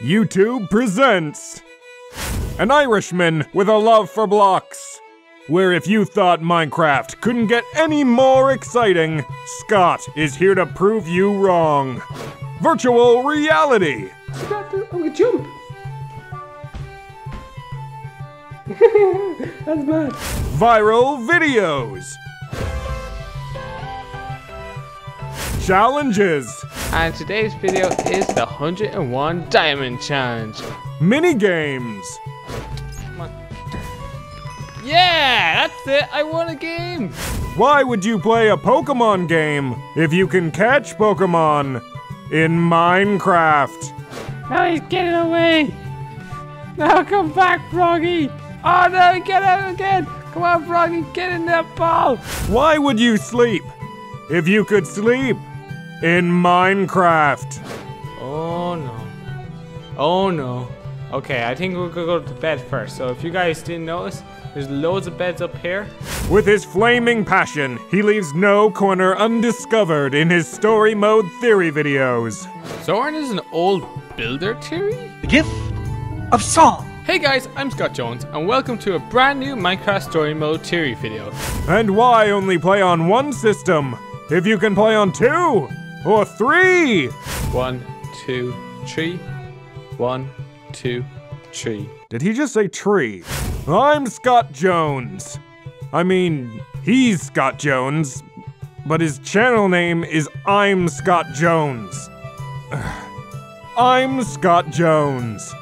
YouTube presents An Irishman with a Love for Blocks. Where if you thought Minecraft couldn't get any more exciting, Scott is here to prove you wrong. Virtual reality. got to, oh, jump. That's bad. Viral videos. Challenges. And today's video is the 101 Diamond Challenge. Mini games. Come on. Yeah, that's it. I won a game. Why would you play a Pokemon game if you can catch Pokemon in Minecraft? Now he's getting away. Now come back, Froggy. Oh no, get out again. Come on, Froggy, get in that ball. Why would you sleep if you could sleep in Minecraft? Oh no. Oh no. Okay, I think we'll go to bed first. So if you guys didn't notice, there's loads of beds up here. With his flaming passion, he leaves no corner undiscovered in his story mode theory videos. Soren is an old builder theory? The gift of song. Hey guys, I'm Scott Jones, and welcome to a brand new Minecraft Story Mode theory video. And why only play on one system if you can play on two or three? One, two, three. One, two, three. Did he just say tree? I'm Scott Jones. I mean, he's Scott Jones, but his channel name is I'm Scott Jones. I'm Scott Jones.